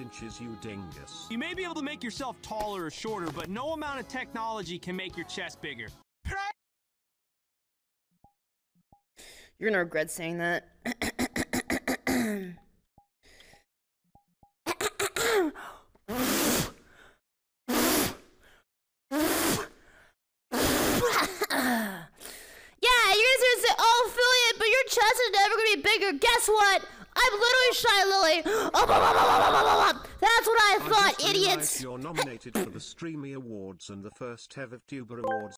inches, you dingus. You may be able to make yourself taller or shorter, but no amount of technology can make your chest bigger. You're gonna regret saying that. Yeah, you're gonna say, oh, affiliate, but your chest is never gonna be bigger. Guess what? I'm literally Shylily. Oh, That's idiots. You're nominated for the Streamy Awards and the first ever VTuber Awards